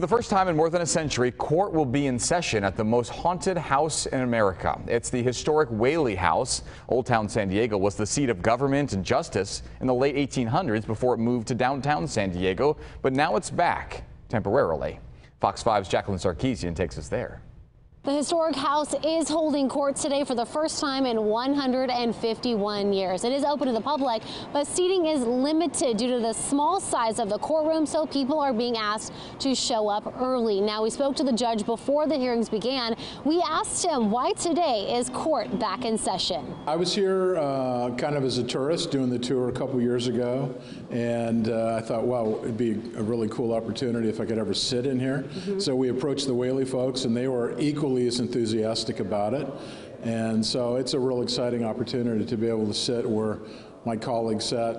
For the first time in more than a century, court will be in session at the most haunted house in America. It's the historic Whaley House. Old Town San Diego was the seat of government and justice in the late 1800s before it moved to downtown San Diego, but now it's back temporarily. Fox 5's Jacqueline Sarkeesian takes us there. The historic house is holding court today for the first time in 151 years. It is open to the public, but seating is limited due to the small size of the courtroom, so people are being asked to show up early. Now, we spoke to the judge before the hearings began. We asked him why today is court back in session. I was here uh, kind of as a tourist doing the tour a couple years ago, and uh, I thought, wow, it'd be a really cool opportunity if I could ever sit in here. Mm -hmm. So we approached the Whaley folks, and they were equal equally as enthusiastic about it. And so it's a real exciting opportunity to be able to sit where my colleagues sat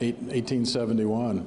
1871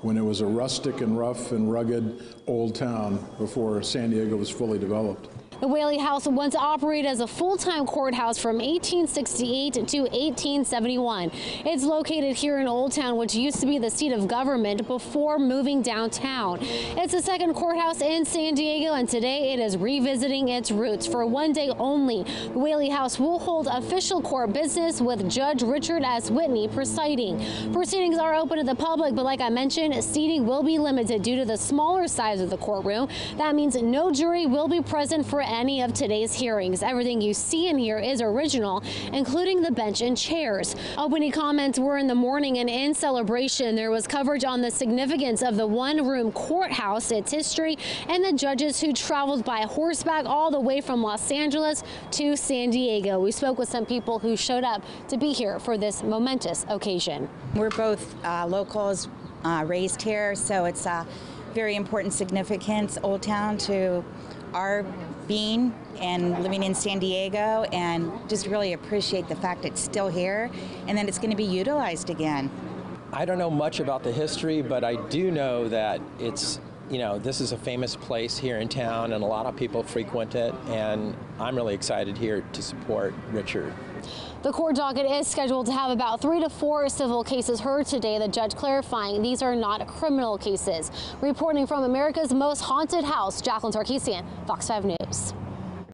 when it was a rustic and rough and rugged old town before San Diego was fully developed. The Whaley House once operated as a full-time courthouse from 1868 to 1871. It's located here in Old Town, which used to be the seat of government before moving downtown. It's the second courthouse in San Diego, and today it is revisiting its roots. For one day only, the Whaley House will hold official court business with Judge Richard S. Whitney presiding. Proceedings are open to the public, but like I mentioned, seating will be limited due to the smaller size of the courtroom. That means no jury will be present for any of today's hearings. Everything you see in here is original, including the bench and chairs. Opening comments were in the morning and in celebration, there was coverage on the significance of the one-room courthouse, its history, and the judges who traveled by horseback all the way from Los Angeles to San Diego. We spoke with some people who showed up to be here for this momentous occasion. We're both uh, locals, uh, raised here, so it's a very important significance, Old Town, to our being and living in San Diego and just really appreciate the fact it's still here and that it's going to be utilized again. I don't know much about the history, but I do know that it's you know, this is a famous place here in town and a lot of people frequent it and I'm really excited here to support Richard. The court docket is scheduled to have about three to four civil cases heard today, the judge clarifying these are not criminal cases. Reporting from America's most haunted house, Jacqueline Sarkeesian, Fox 5 News.